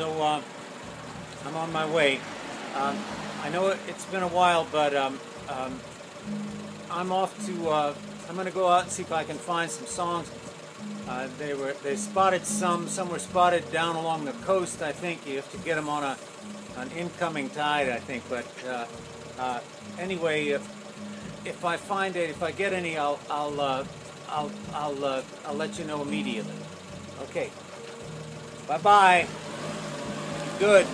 So uh, I'm on my way. Um, I know it, it's been a while, but um, um, I'm off to. Uh, I'm going to go out and see if I can find some songs. Uh, they were they spotted some. Some were spotted down along the coast. I think you have to get them on a an incoming tide. I think, but uh, uh, anyway, if, if I find it, if I get any, I'll I'll uh, I'll I'll I'll let you know immediately. Okay. Bye bye. Good.